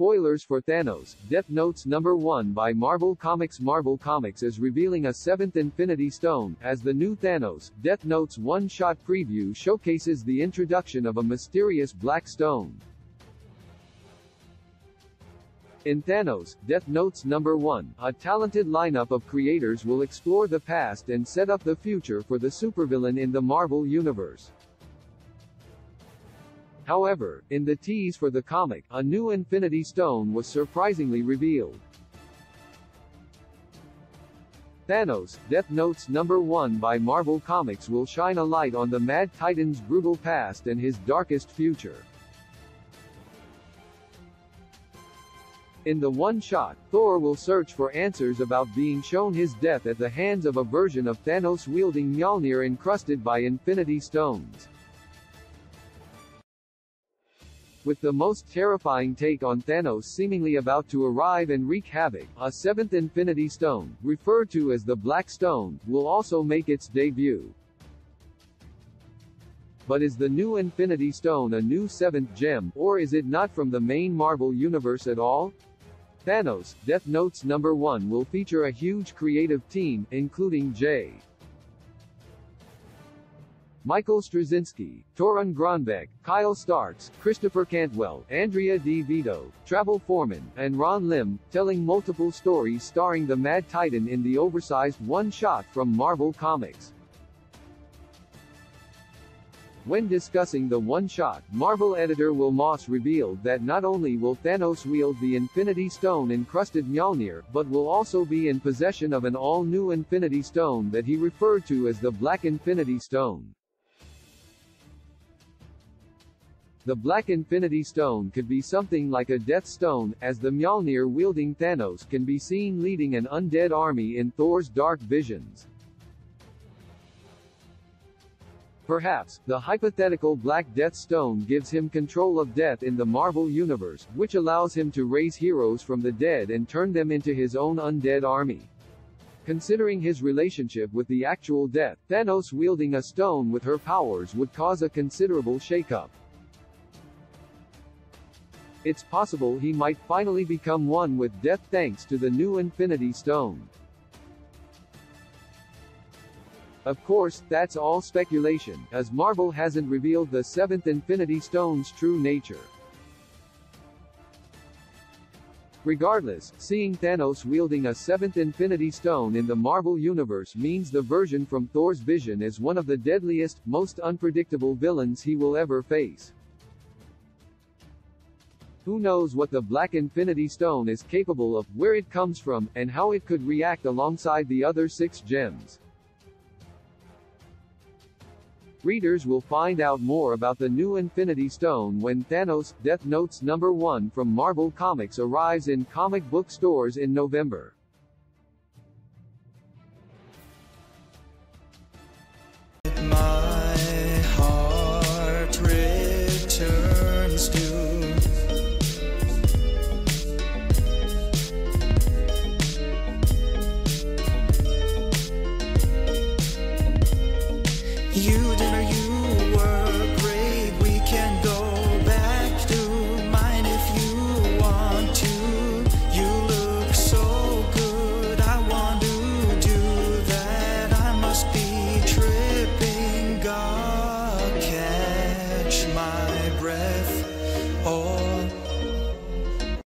Spoilers for Thanos, Death Notes number 1 by Marvel Comics Marvel Comics is revealing a seventh Infinity Stone, as the new Thanos, Death Notes one-shot preview showcases the introduction of a mysterious black stone. In Thanos, Death Notes number 1, a talented lineup of creators will explore the past and set up the future for the supervillain in the Marvel Universe. However, in the tease for the comic, a new Infinity Stone was surprisingly revealed. Thanos, Death Notes number 1 by Marvel Comics will shine a light on the Mad Titan's brutal past and his darkest future. In the one-shot, Thor will search for answers about being shown his death at the hands of a version of Thanos wielding Mjolnir encrusted by Infinity Stones. With the most terrifying take on Thanos seemingly about to arrive and wreak havoc, a seventh Infinity Stone, referred to as the Black Stone, will also make its debut. But is the new Infinity Stone a new seventh gem, or is it not from the main Marvel Universe at all? Thanos, Death Notes number 1 will feature a huge creative team, including J. Michael Straczynski, Torun Grønbekk, Kyle Starks, Christopher Cantwell, Andrea Di Vito, Travel Foreman, and Ron Lim, telling multiple stories starring the Mad Titan in the oversized one-shot from Marvel Comics. When discussing the one-shot, Marvel editor Will Moss revealed that not only will Thanos wield the Infinity Stone encrusted Mjolnir, but will also be in possession of an all-new Infinity Stone that he referred to as the Black Infinity Stone. The Black Infinity Stone could be something like a Death Stone, as the Mjolnir-wielding Thanos can be seen leading an undead army in Thor's Dark Visions. Perhaps, the hypothetical Black Death Stone gives him control of death in the Marvel Universe, which allows him to raise heroes from the dead and turn them into his own undead army. Considering his relationship with the actual death, Thanos wielding a stone with her powers would cause a considerable shakeup. It's possible he might finally become one with death thanks to the new Infinity Stone. Of course, that's all speculation, as Marvel hasn't revealed the seventh Infinity Stone's true nature. Regardless, seeing Thanos wielding a seventh Infinity Stone in the Marvel Universe means the version from Thor's vision is one of the deadliest, most unpredictable villains he will ever face. Who knows what the Black Infinity Stone is capable of, where it comes from, and how it could react alongside the other six gems. Readers will find out more about the new Infinity Stone when Thanos Death Notes number 1 from Marvel Comics arrives in comic book stores in November. My breath.